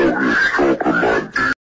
Thank you.